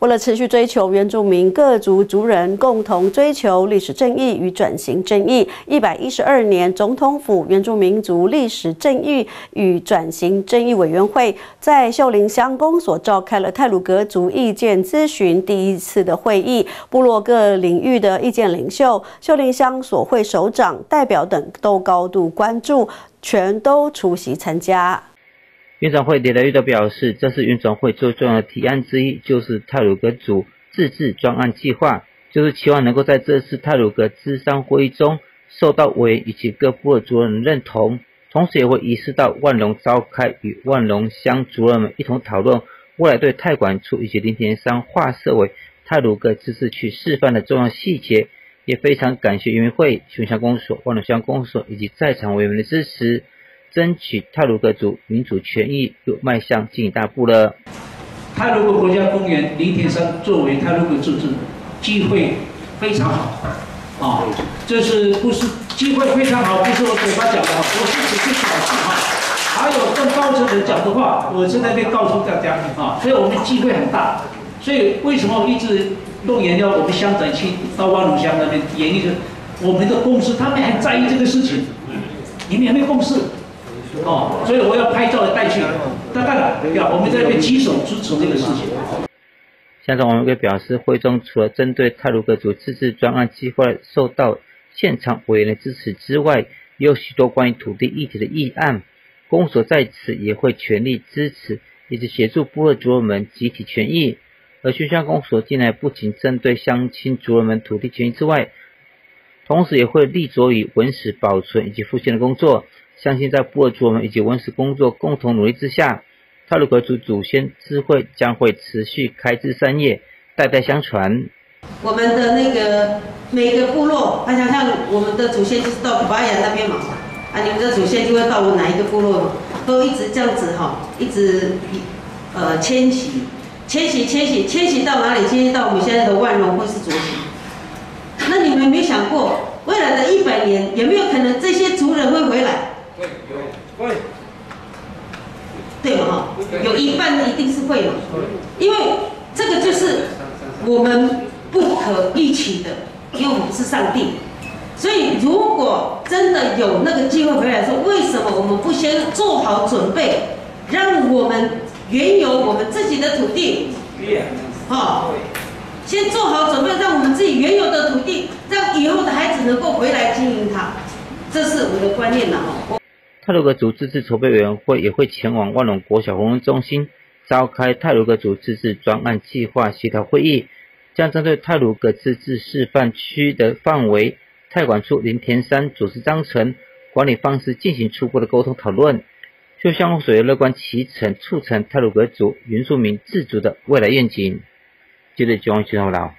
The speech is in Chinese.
为了持续追求原住民各族族人共同追求历史正义与转型正义，一百一十二年总统府原住民族历史正义与转型正义委员会在秀林乡公所召开了泰鲁格族意见咨询第一次的会议，部落各领域的意见领袖、秀林乡所会首长、代表等都高度关注，全都出席参加。院长会李德玉都表示，这是院长会最重要的提案之一，就是泰鲁格族自治专案计划，就是期望能够在这次泰鲁格资商会议中受到委员以及各部落族人认同，同时也会移师到万隆召开，与万隆乡族人们一同讨论未来对泰管处以及林田山划设为泰鲁格自治区示范的重要细节，也非常感谢园会、熊乡公所、万隆乡公所以及在场委员的支持。争取泰鲁格族民主权益又迈向进一步了。泰鲁格国家公园林田山作为泰鲁格自治，机会非常好啊！这是不是机会非常好？不是我嘴巴讲的，我是只是表示啊。还有更高层的讲的话，我在那边告诉大家啊。所以我们机会很大。所以为什么一直动员要我们乡长去到万隆乡那边演一个我们的共识？他们很在意这个事情，你们有没有共识？哦，所以我要拍照来带去。当然，要我们在那边举手支持这个事情。乡长王伟表示，会中除了针对泰卢格族自治专案计划受到现场委员的支持之外，也有许多关于土地议题的议案。公所在此也会全力支持，以及协助部落族人们集体权益。而宣乡公所近来不仅针对乡亲族人们土地权益之外，同时也会立足于文史保存以及复兴的工作。相信在部落族们以及文史工作共同努力之下，泰鲁格族祖先智慧将会持续开枝散叶，代代相传。我们的那个每个部落，啊，想像我们的祖先就是到古巴雅那边嘛，啊，你们的祖先就会到我哪一个部落，都一直这样子哈，一直呃迁徙，迁徙，迁徙，迁徙到哪里？迁徙到我们现在的万荣或是卓溪。那你们有没有想过，未来的一百年有没有可能这些族会？会有会，对嘛哈？有一半一定是会嘛，因为这个就是我们不可预期的，因为我们是上帝，所以如果真的有那个机会回来，说为什么我们不先做好准备，让我们原有我们自己的土地，哈，先做好准备，让我们自己原有的土地，让以后的孩子能够回来经营它，这是我的观念了哈。泰鲁格族自治筹备委员会也会前往万隆国小活动中心召开泰鲁格族自治专案计划协调会议，将针对泰鲁格自治示范区的范围、泰管处林田山组织章程、管理方式进行初步的沟通讨论，就相互所有乐观其成，促成泰鲁格族原住民自主的未来愿景。接着，中央新闻报道。